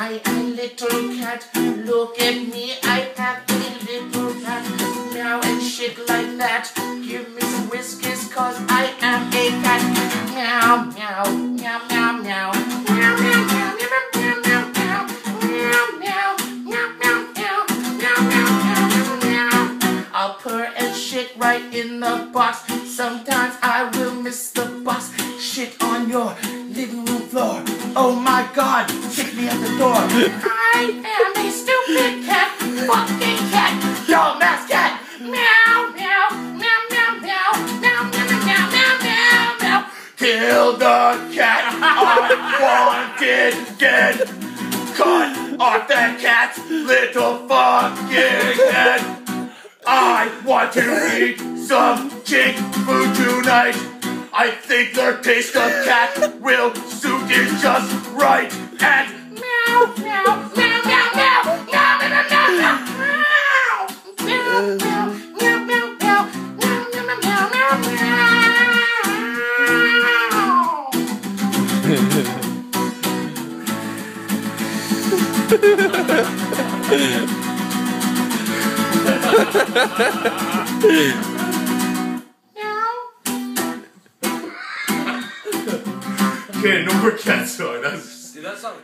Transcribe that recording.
I a little cat. Look at me, I have a little cat. Meow and shit like that. Give me some whiskers, cause I am a cat. Meow, meow, meow, meow. Right in the box. Sometimes I will miss the box. Shit on your living room floor. Oh my god, kick me at the door. I am a stupid cat, fucking cat, dumbass cat. Meow, meow, meow, meow, meow, meow, meow, meow, meow, meow, meow. Kill the cat. I wanted get cut off that cat's little fucking head. I want to eat some chick food tonight. I think the taste of cat will suit it just right. And meow, meow, meow, meow, meow, meow, meow, meow, meow, meow, meow, meow, meow, meow, meow, meow, meow, meow, meow. Okay, no more cat song. That's Dude, that song